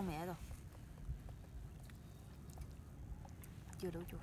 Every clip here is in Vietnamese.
rau mẹ rồi. Chưa đủ chua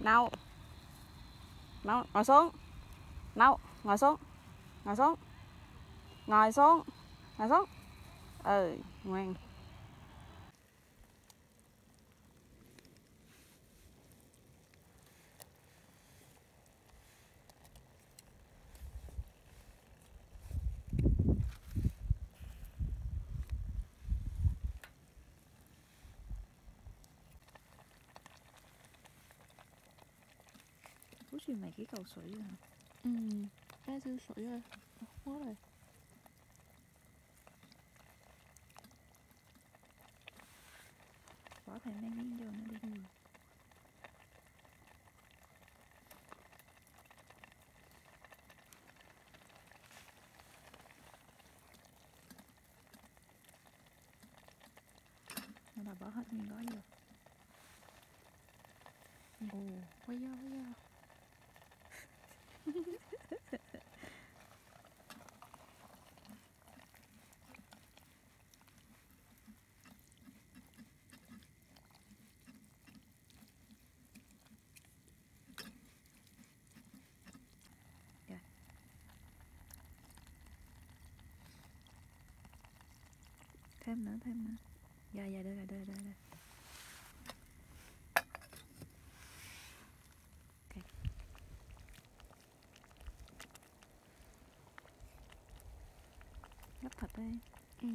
nâu nâu ngồi xuống. Nâu ngồi xuống. Ngồi xuống. Ngồi xuống. Ngồi xuống. Ừ ngoan. Ủa gì mày cái cầu sủy hả? ừ ra siêu sủi rồi quá rồi Bỏ thêm mấy miếng vô nữa đi ừ. Bà bỏ hết nguyên gói vô ồ quay vô quay vô thêm nữa thêm nữa dạ dạ được rồi Gấp thịt đi ừ